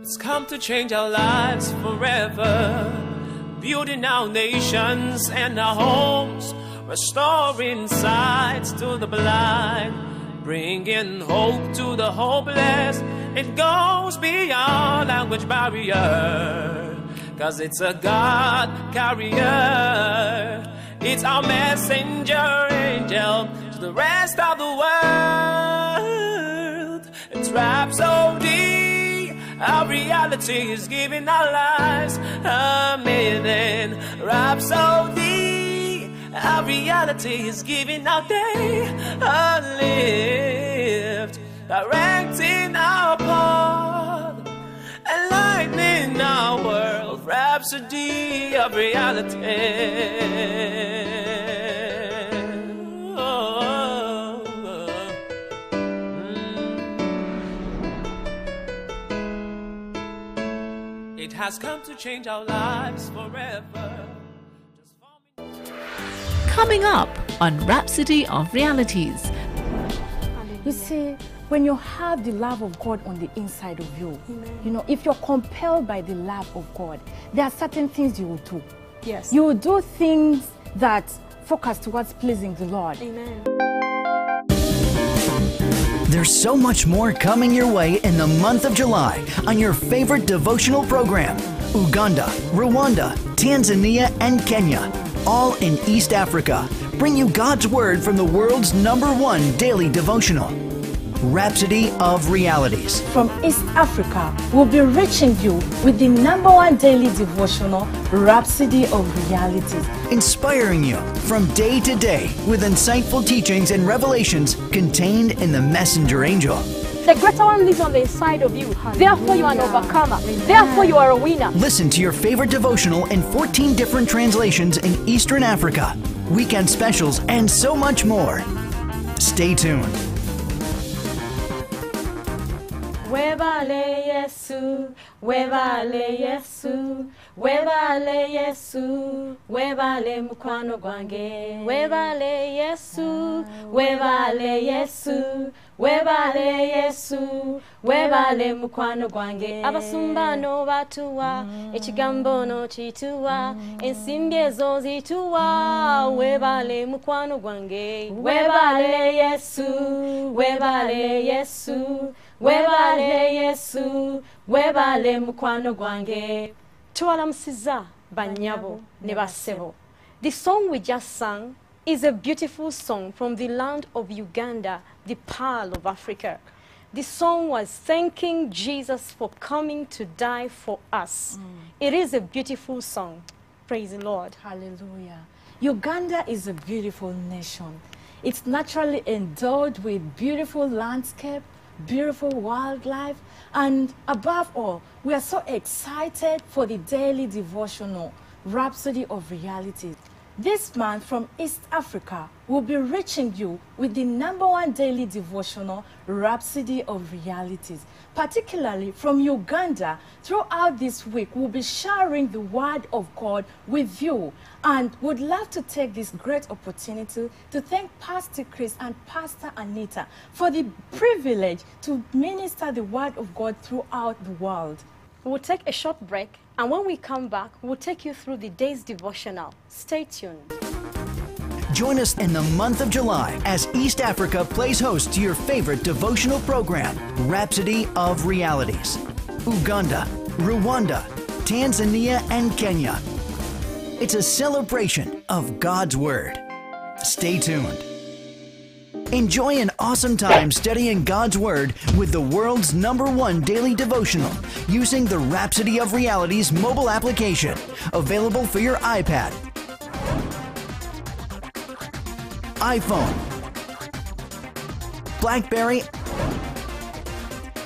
It's come to change our lives forever, building our nations and our homes, restoring sight to the blind, bringing hope to the hopeless. It goes beyond language barrier, cause it's a God carrier. It's our messenger angel to the rest of the world. Rhapsody, our reality is giving our lives a meaning. Rhapsody, our reality is giving our day a lift, directing our path, enlightening our world. Rhapsody of reality. Has come to change our lives forever. Coming up on Rhapsody of Realities. You see, when you have the love of God on the inside of you, you know, if you're compelled by the love of God, there are certain things you will do. Yes. You will do things that focus towards pleasing the Lord. Amen. There's so much more coming your way in the month of July on your favorite devotional program Uganda, Rwanda, Tanzania, and Kenya, all in East Africa. Bring you God's Word from the world's number one daily devotional Rhapsody of Realities. From East Africa, we'll be reaching you with the number one daily devotional, Rhapsody of Realities. Inspiring you from day to day with insightful teachings and revelations contained in the Messenger Angel. The greater one lives on the inside of you. Therefore, you are an overcomer. Therefore, you are a winner. Listen to your favorite devotional in 14 different translations in Eastern Africa, weekend specials, and so much more. Stay tuned. Webale Yesu, webale Yesu, webale Yesu, webale mukwano gwange. Webale Yesu, webale Yesu, webale Yesu, webale mukwano gwange. Abasumbano batuwa, ekigambo no kituwa, ensimbi ezo zituwa, webale mukwano gwange. Webale Yesu, webale Yesu, webale yesu webale mukwano gwange. Twalamusiza banyabo ne bassebo the song we just sang is a beautiful song from the land of uganda the pearl of africa. The song was thanking jesus for coming to die for us. Mm. It is a beautiful song. Praise the lord. Hallelujah. Uganda is a beautiful nation. It's naturally endowed with beautiful landscape, beautiful wildlife, and above all, we are so excited for the daily devotional Rhapsody of Reality. This month from East Africa, we'll be reaching you with the number one daily devotional Rhapsody of Realities. Particularly from Uganda, throughout this week, we'll be sharing the Word of God with you and would love to take this great opportunity to thank Pastor Chris and Pastor Anita for the privilege to minister the Word of God throughout the world. we'll take a short break and when we come back we'll take you through the day's devotional stay tuned Join us in the month of July as East Africa plays host to your favorite devotional program, Rhapsody of Realities. Uganda, Rwanda, Tanzania, and Kenya. It's a celebration of God's Word. Stay tuned. Enjoy an awesome time studying God's Word with the world's number one daily devotional using the Rhapsody of Realities mobile application, available for your iPad, iPhone, Blackberry,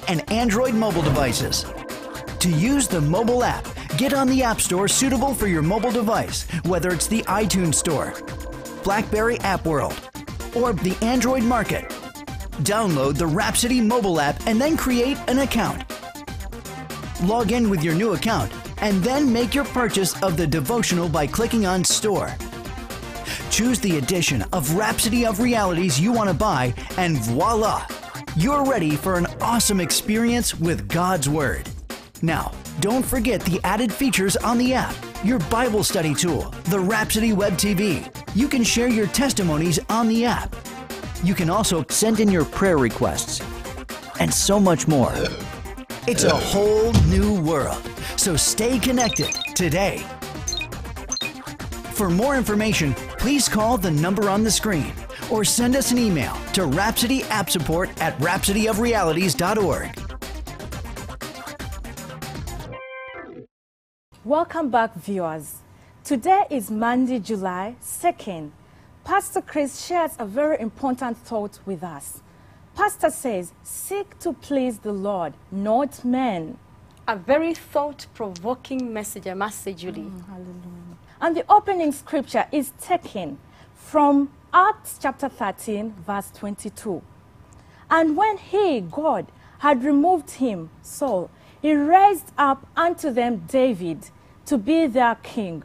and Android mobile devices. To use the mobile app, get on the App Store suitable for your mobile device, whether it's the iTunes Store, Blackberry App World, or the Android Market. Download the Rhapsody mobile app and then create an account. Log in with your new account and then make your purchase of the devotional by clicking on Store. Choose the edition of Rhapsody of Realities you want to buy, and voila! you're ready for an awesome experience with God's Word. Now, don't forget the added features on the app your Bible study tool, the Rhapsody Web TV. You can share your testimonies on the app. You can also send in your prayer requests, and so much more. It's a whole new world, so stay connected today. For more information, please call the number on the screen or send us an email to rhapsodyappsupport at rhapsodyofrealities.org. Welcome back, viewers. Today is Monday, July 2nd. Pastor Chris shares a very important thought with us. Pastor says, Seek to please the Lord, not men. A very thought provoking message, I must say, Julie. Mm, hallelujah. And the opening scripture is taken from Acts chapter 13, verse 22. And when he, God, had removed him, Saul, he raised up unto them David to be their king,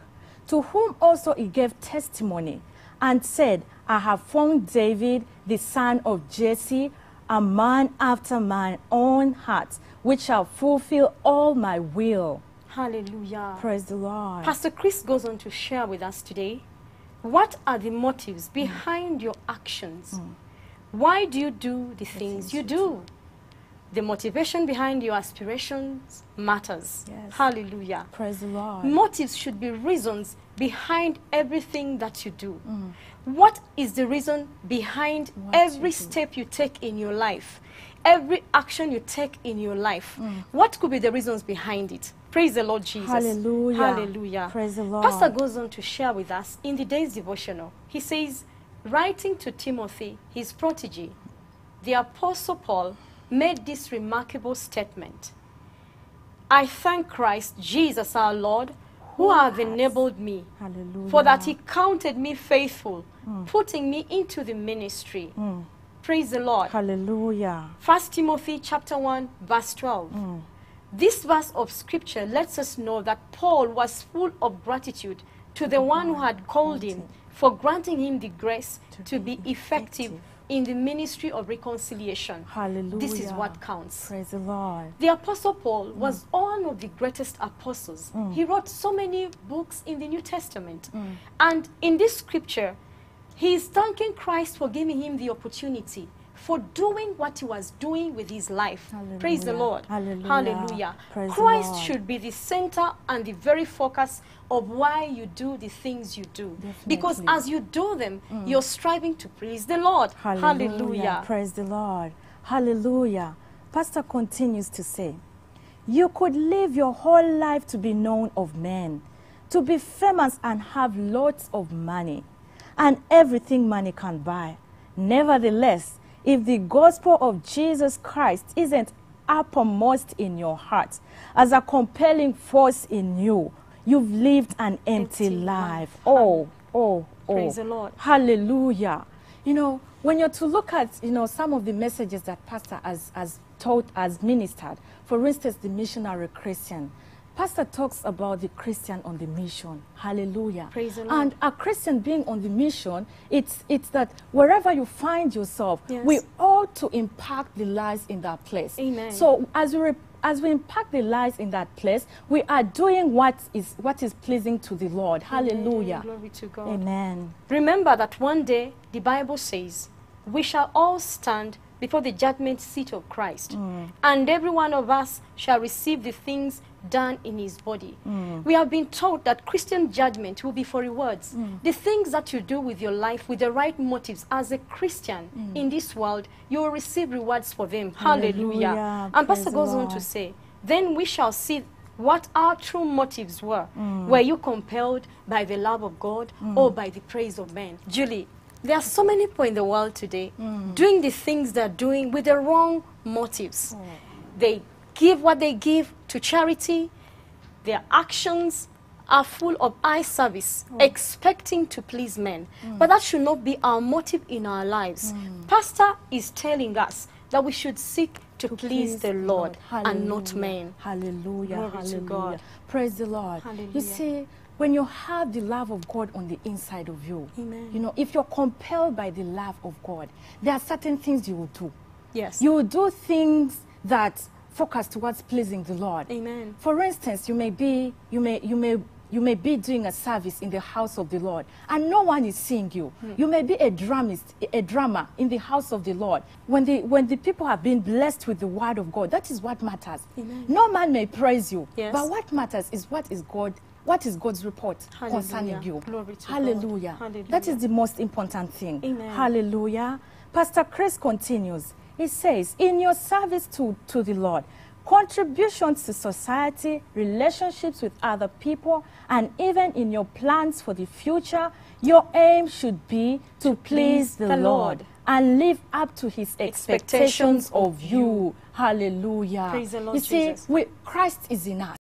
to whom also he gave testimony, and said, I have found David, the son of Jesse, a man after my own heart, which shall fulfill all my will. Hallelujah. Praise the Lord. Pastor Chris goes on to share with us today what are the motives behind your actions? Mm. Why do you do the things you do? The motivation behind your aspirations matters. Yes. Hallelujah. Praise the Lord. Motives should be reasons behind everything that you do. What is the reason behind Mm. What every do. step you take in your life? Every action you take in your life. Mm. What could be the reasons behind it? Praise the Lord Jesus. Hallelujah. Hallelujah. Praise the Lord. Pastor goes on to share with us in the day's devotional. He says, writing to Timothy, his protege, the Apostle Paul made this remarkable statement I thank Christ Jesus our Lord, who hath enabled me, Hallelujah. for that he counted me faithful, hmm. putting me into the ministry. Hmm. Praise the Lord. Hallelujah. First Timothy chapter 1 verse 12. Hmm. This verse of scripture lets us know that Paul was full of gratitude to the one who had called him for granting him the grace to, be, effective, in the ministry of reconciliation. Hallelujah. This is what counts. Praise the Lord. The Apostle Paul mm. was one of the greatest apostles. Mm. He wrote so many books in the New Testament. Mm. And in this scripture, he is thanking Christ for giving him the opportunity for doing what he was doing with his life. Praise the Lord. Hallelujah. Hallelujah. Praise Christ Lord. should be the center and the very focus of why you do the things you do. Because as you do them, mm. you're striving to please the Lord. Hallelujah. Hallelujah. Praise the Lord. Hallelujah. Pastor continues to say, You could live your whole life to be known of men, to be famous and have lots of money, and everything money can buy. Nevertheless, if the gospel of Jesus Christ isn't uppermost in your heart as a compelling force in you, you've lived an empty, Empty life. life. Oh, oh, oh. Praise the Lord. Hallelujah. You know, when you're to look at, you know, some of the messages that Pastor has, has taught, has ministered, for instance, the missionary Christian, Pastor talks about the Christian on the mission. Hallelujah. Praise the Lord. And a Christian being on the mission, it's, it's that wherever you find yourself, Yes. we ought to impact the lives in that place. Amen. So as we, as we impact the lives in that place, we are doing what is, what is pleasing to the Lord. Hallelujah. Glory to God. Amen. Remember that one day the Bible says, We shall all stand before the judgment seat of Christ, and every one of us shall receive the things done in his body. We have been taught that Christian judgment will be for rewards. The things that you do with your life with the right motives as a Christian in this world, you will receive rewards for them. Hallelujah. Hallelujah. And Pastor goes on to say, Then we shall see what our true motives were. Were you compelled by the love of God or by the praise of men? Julie, there are so many people in the world today hmm. doing the things they're doing with the wrong motives. Hmm. They give what they give to charity, their actions are full of eye service, hmm. expecting to please men. But that should not be our motive in our lives. Pastor is telling us that we should seek to, please, the Lord, and not men. Hallelujah. Glory to. God. Praise the Lord. Hallelujah. You see, when you have the love of God on the inside of you, Amen. you know, if you're compelled by the love of God, there are certain things you will do. Yes. You will do things that focus towards pleasing the Lord. Amen. For instance, you may be you may you may you may be doing a service in the house of the Lord and no one is seeing you. Hmm. You may be a dramist, a drummer in the house of the Lord. When the when the people have been blessed with the word of God, that is what matters. Amen. No man may praise you, Yes. but what matters is what is God what is God's report Hallelujah. concerning you? Glory to God. Hallelujah. Hallelujah. That is the most important thing. Amen. Hallelujah. Pastor Chris continues. He says, In your service to, to the Lord, contributions to society, relationships with other people, and even in your plans for the future, your aim should be to, please the, the Lord, Lord. and live up to his expectations Expectations of of you. Hallelujah. Praise the Lord you see, Jesus. we, Christ is in us.